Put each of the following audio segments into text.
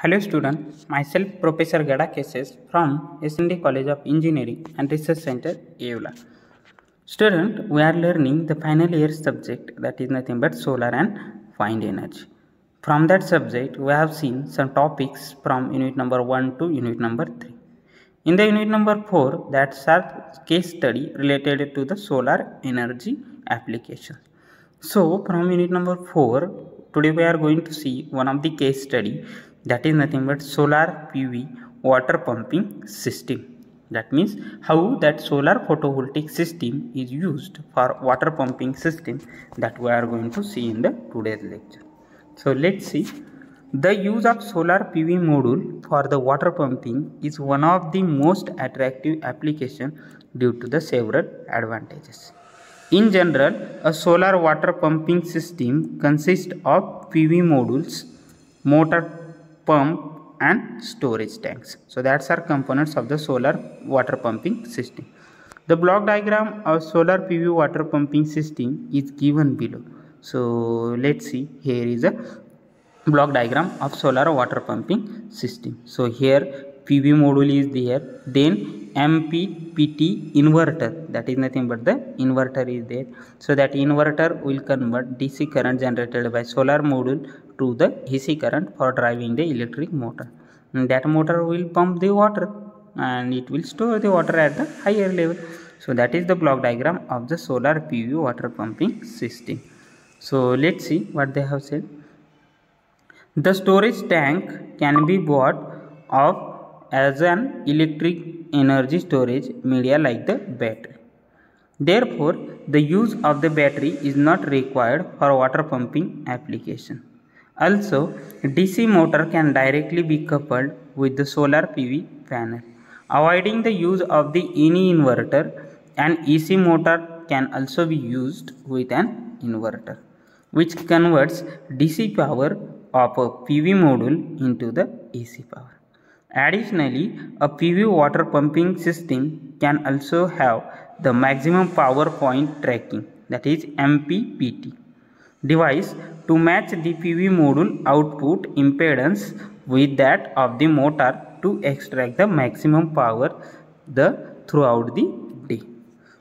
Hello students, myself Professor Gada Cases from SND College of Engineering and Research Center, Yeola. Student, we are learning the final year subject that is nothing but solar and wind energy. From that subject, we have seen some topics from unit number 1 to unit number 3. In the unit number 4, that's our case study related to the solar energy application. So, from unit number 4, today we are going to see one of the case study that is nothing but solar PV water pumping system. That means how that solar photovoltaic system is used for water pumping system that we are going to see in the today's lecture. So let's see. The use of solar PV module for the water pumping is one of the most attractive application due to the several advantages. In general, a solar water pumping system consists of PV modules, motor pump and storage tanks. So that's our components of the solar water pumping system. The block diagram of solar PV water pumping system is given below. So let's see here is a block diagram of solar water pumping system. So here PV module is there then MPPT inverter that is nothing but the inverter is there. So that inverter will convert DC current generated by solar module to the AC current for driving the electric motor. And that motor will pump the water and it will store the water at the higher level. So that is the block diagram of the solar PV water pumping system. So let's see what they have said. The storage tank can be bought of as an electric energy storage media like the battery. Therefore, the use of the battery is not required for water pumping application. Also, DC motor can directly be coupled with the solar PV panel. Avoiding the use of the any inverter, an AC motor can also be used with an inverter, which converts DC power of a PV module into the AC power. Additionally, a PV water pumping system can also have the maximum power point tracking that is MPPT device to match the PV module output impedance with that of the motor to extract the maximum power the throughout the day.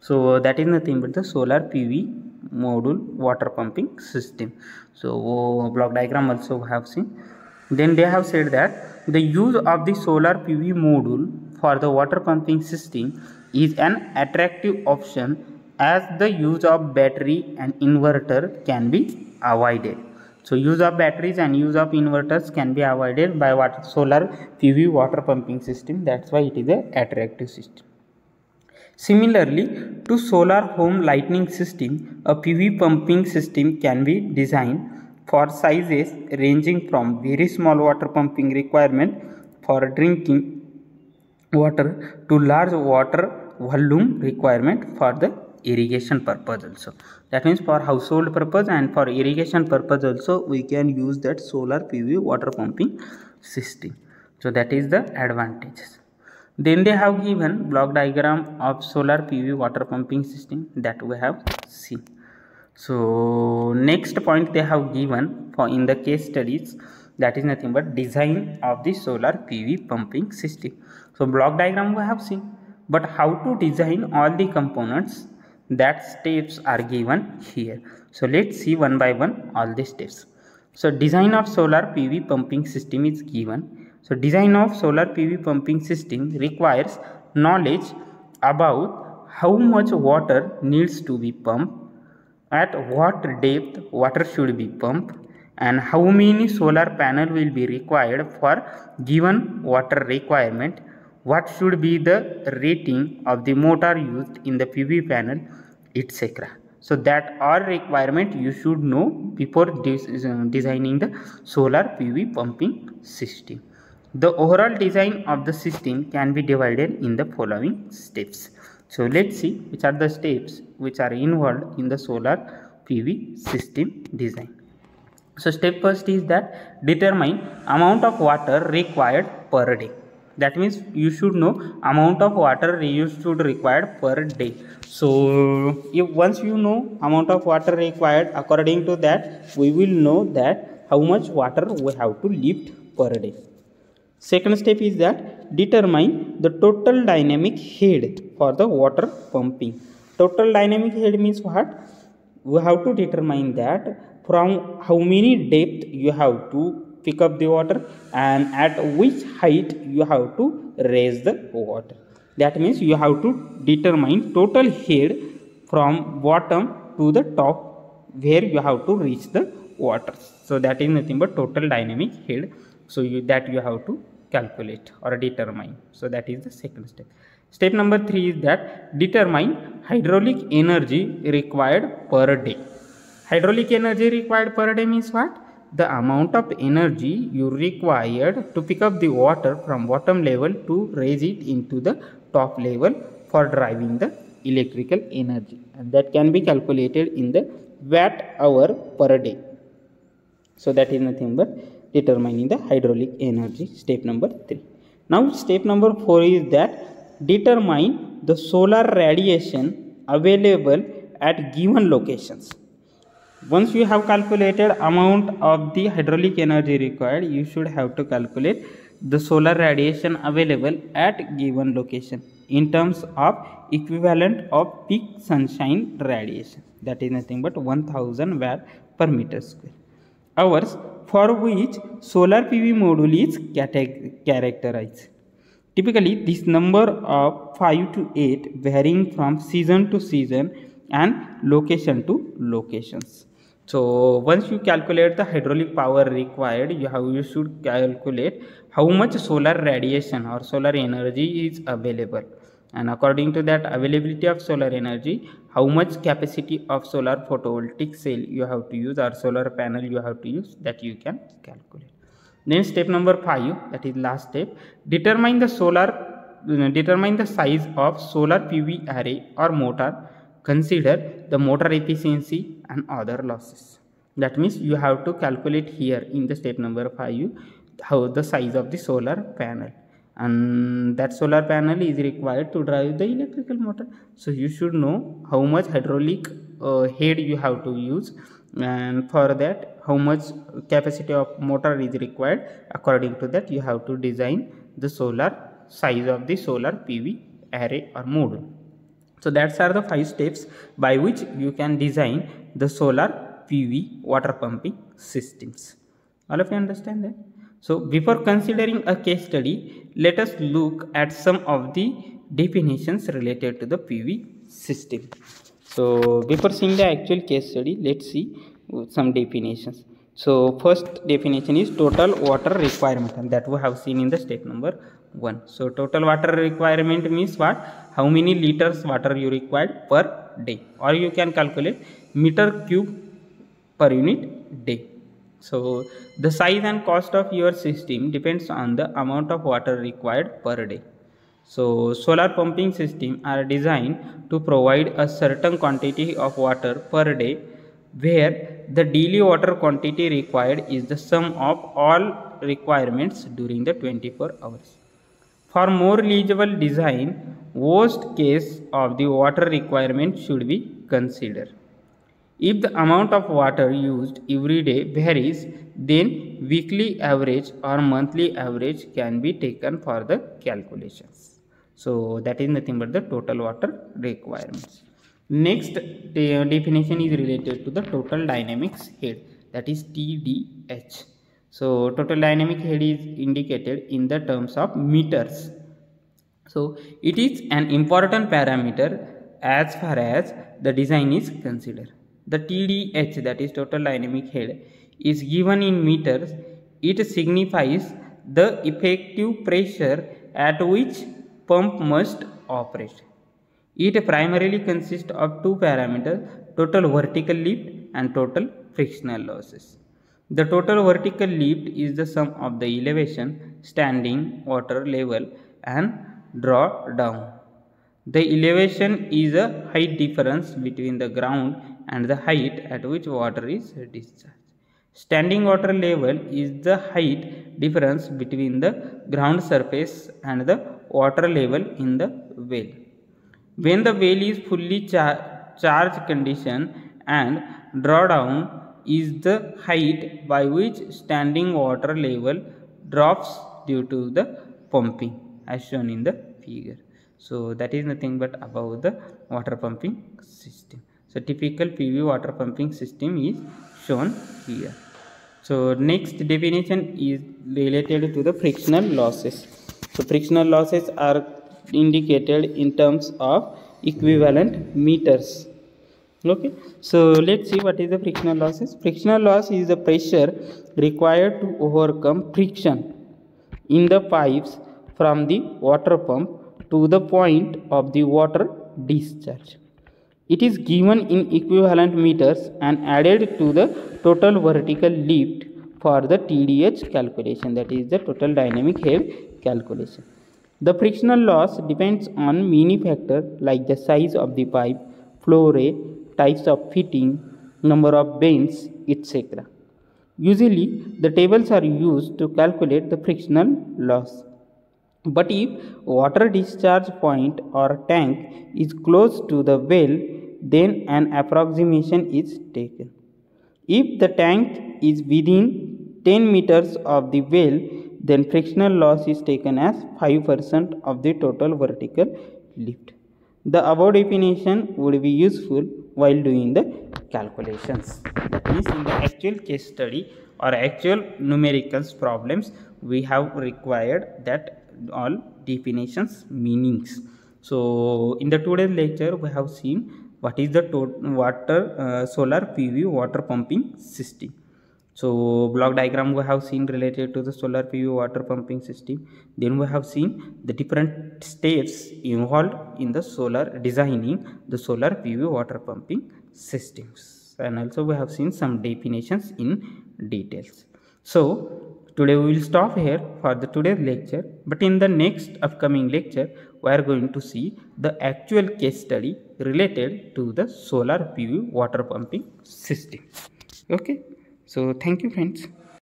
So that is nothing but the solar PV module water pumping system. So block diagram also have seen. Then they have said that the use of the solar PV module for the water pumping system is an attractive option as the use of battery and inverter can be avoided. So use of batteries and use of inverters can be avoided by water solar PV water pumping system. That's why it is a attractive system. Similarly, to solar home lighting system, a PV pumping system can be designed for sizes ranging from very small water pumping requirement for drinking water to large water volume requirement for the irrigation purpose also. That means for household purpose and for irrigation purpose also we can use that solar pv water pumping system. So that is the advantages. Then they have given block diagram of solar pv water pumping system that we have seen so next point they have given for in the case studies that is nothing but design of the solar PV pumping system. So block diagram we have seen but how to design all the components that steps are given here. So let's see one by one all the steps. So design of solar PV pumping system is given. So design of solar PV pumping system requires knowledge about how much water needs to be pumped at what depth water should be pumped and how many solar panel will be required for given water requirement what should be the rating of the motor used in the PV panel etc. So that all requirement you should know before designing the solar PV pumping system. The overall design of the system can be divided in the following steps. So let's see which are the steps which are involved in the solar PV system design. So step first is that determine amount of water required per day. That means you should know amount of water you should required per day. So if once you know amount of water required according to that we will know that how much water we have to lift per day. Second step is that determine the total dynamic head for the water pumping. Total dynamic head means what? We have to determine that from how many depth you have to pick up the water and at which height you have to raise the water. That means you have to determine total head from bottom to the top where you have to reach the water. So that is nothing but total dynamic head. So you, that you have to calculate or determine. So that is the second step. Step number three is that determine hydraulic energy required per day. Hydraulic energy required per day means what? The amount of energy you required to pick up the water from bottom level to raise it into the top level for driving the electrical energy and that can be calculated in the watt hour per day. So that is nothing but determining the hydraulic energy step number 3. Now step number 4 is that determine the solar radiation available at given locations. Once you have calculated amount of the hydraulic energy required, you should have to calculate the solar radiation available at given location in terms of equivalent of peak sunshine radiation that is nothing but 1000 watt per meter square hours for which solar PV module is characterized. Typically, this number of 5 to 8 varying from season to season and location to locations. So once you calculate the hydraulic power required, you have you should calculate how much solar radiation or solar energy is available and according to that availability of solar energy how much capacity of solar photovoltaic cell you have to use or solar panel you have to use that you can calculate. Then step number 5 that is last step determine the solar uh, determine the size of solar pv array or motor. Consider the motor efficiency and other losses. That means you have to calculate here in the step number 5 how the size of the solar panel and that solar panel is required to drive the electrical motor. So you should know how much hydraulic uh, head you have to use. And for that how much capacity of motor is required. According to that you have to design the solar size of the solar pv array or module. So that's are the five steps by which you can design the solar pv water pumping systems. All of you understand that so before considering a case study, let us look at some of the definitions related to the PV system. So before seeing the actual case study, let's see some definitions. So first definition is total water requirement and that we have seen in the step number 1. So total water requirement means what? How many liters water you required per day or you can calculate meter cube per unit day. So the size and cost of your system depends on the amount of water required per day. So solar pumping system are designed to provide a certain quantity of water per day where the daily water quantity required is the sum of all requirements during the 24 hours. For more legible design, worst case of the water requirement should be considered. If the amount of water used every day varies, then weekly average or monthly average can be taken for the calculations. So that is nothing but the total water requirements. Next definition is related to the total dynamics head that is TDH. So total dynamic head is indicated in the terms of meters. So it is an important parameter as far as the design is considered the TDH that is total dynamic head is given in meters. It signifies the effective pressure at which pump must operate. It primarily consists of two parameters total vertical lift and total frictional losses. The total vertical lift is the sum of the elevation standing water level and draw down the elevation is a height difference between the ground and the height at which water is discharged. Standing water level is the height difference between the ground surface and the water level in the well. When the well is fully char charged condition and drawdown is the height by which standing water level drops due to the pumping as shown in the figure so that is nothing but about the water pumping system so typical pv water pumping system is shown here. So next definition is related to the frictional losses. So frictional losses are indicated in terms of equivalent meters. Okay? So let's see what is the frictional losses. Frictional loss is the pressure required to overcome friction in the pipes from the water pump to the point of the water discharge it is given in equivalent meters and added to the total vertical lift for the TDH calculation that is the total dynamic head calculation the frictional loss depends on many factors like the size of the pipe flow rate types of fitting, number of bends, etc. Usually, the tables are used to calculate the frictional loss. But if water discharge point or tank is close to the well, then an approximation is taken. If the tank is within 10 meters of the well, then frictional loss is taken as 5% of the total vertical lift. The above definition would be useful while doing the calculations. That means in the actual case study or actual numericals problems, we have required that all definitions meanings. So in the today's lecture, we have seen what is the water uh, solar PV water pumping system so block diagram we have seen related to the solar PV water pumping system. Then we have seen the different steps involved in the solar designing the solar PV water pumping systems. And also we have seen some definitions in details. So today we will stop here for the today's lecture. But in the next upcoming lecture, we are going to see the actual case study related to the solar PV water pumping system. Okay. So thank you friends.